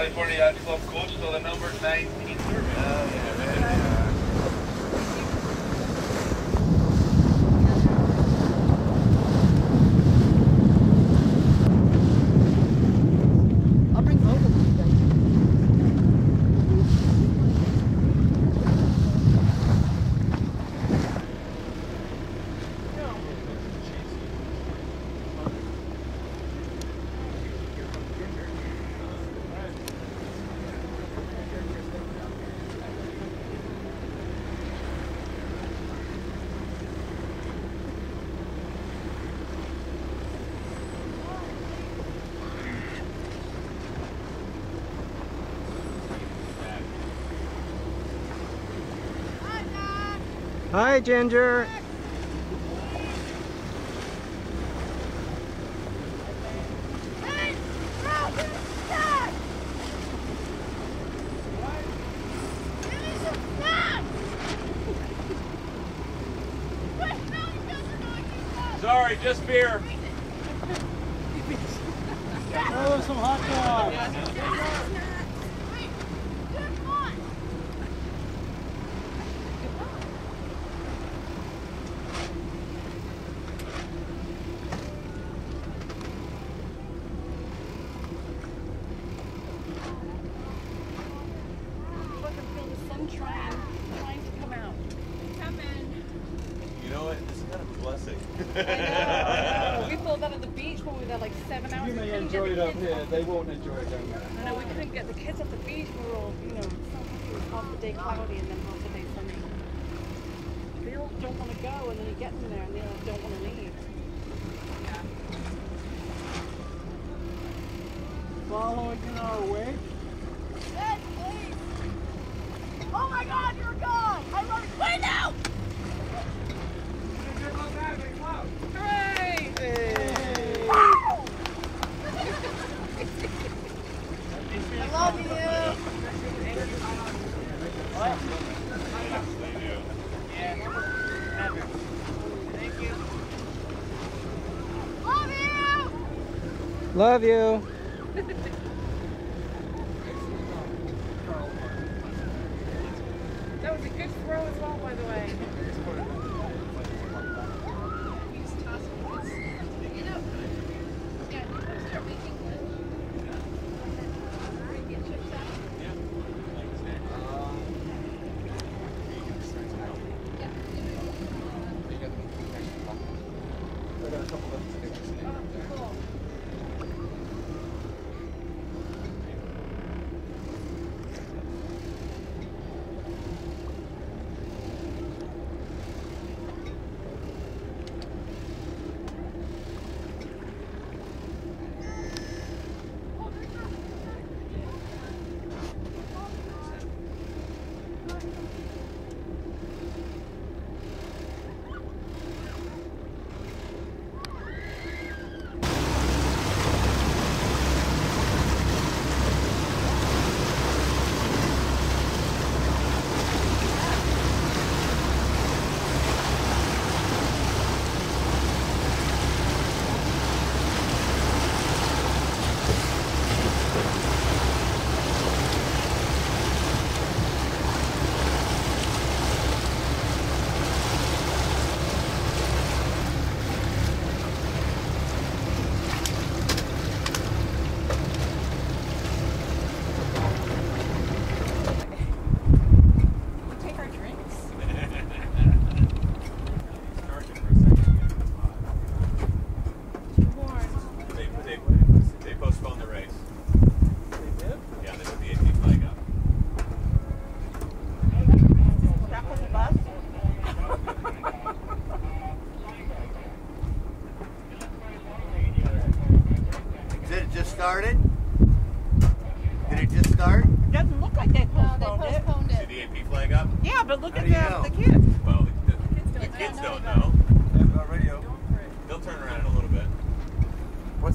California Yacht Club coach, so the number 9 Hi, Ginger. Sorry, just beer. Oh, some hot dogs. go and then you get in there and they don't want to leave. Yeah. Following in our wake. Love you. that was a good throw as well, by the way.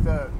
the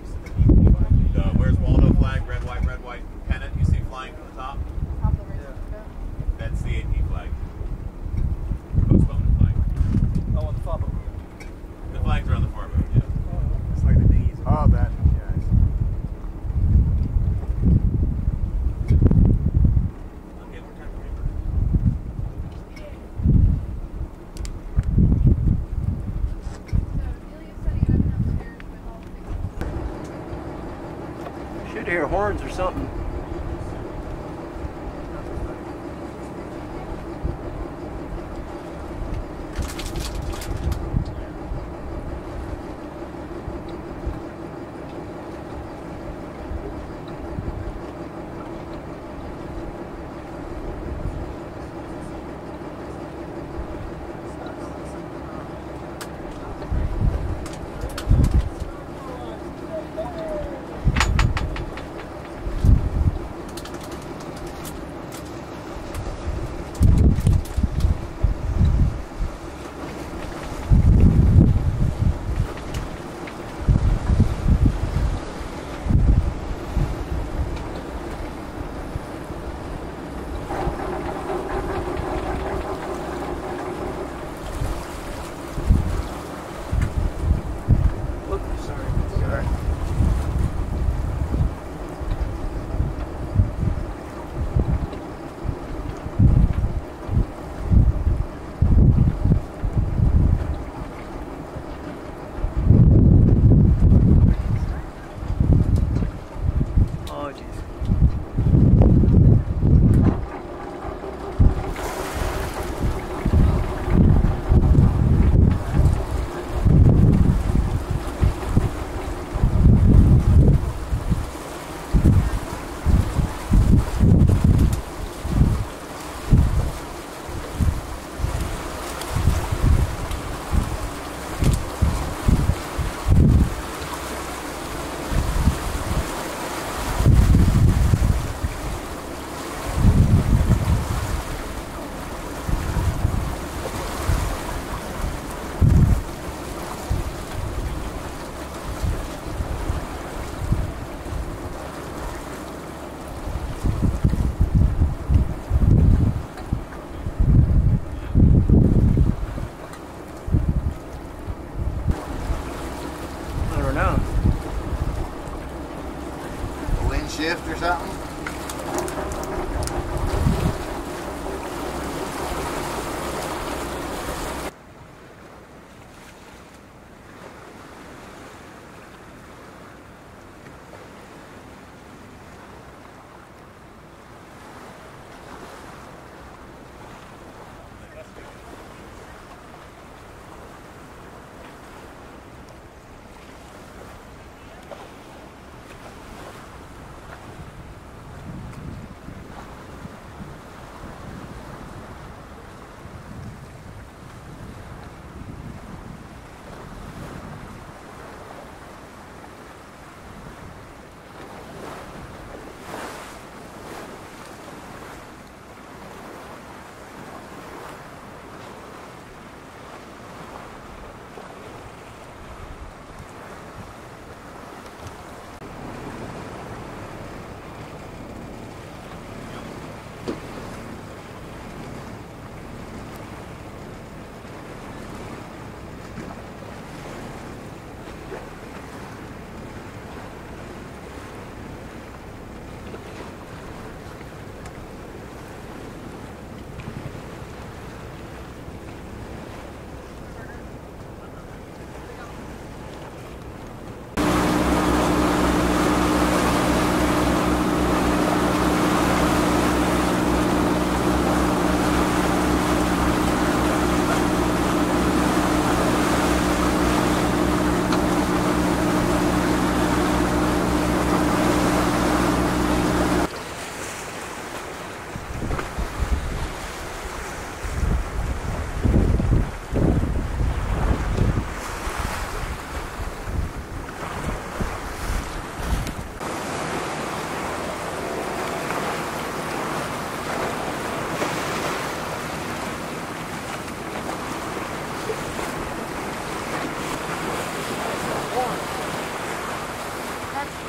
shift or something?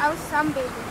I was sunbathing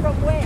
from where.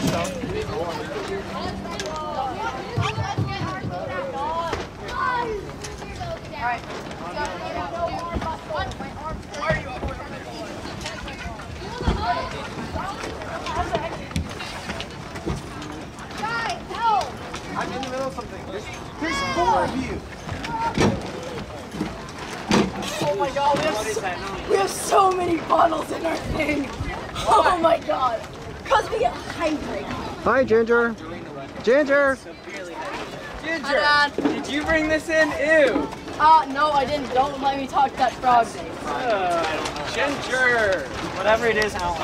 Oh so, we have so many bottles in our thing. Oh my god. Because we get hydrated. Hi, Ginger. Ginger. Ginger, Did you bring this in? Ew. Uh, no, I didn't. Don't let me talk to that frog. Uh, Ginger. Whatever it is, I don't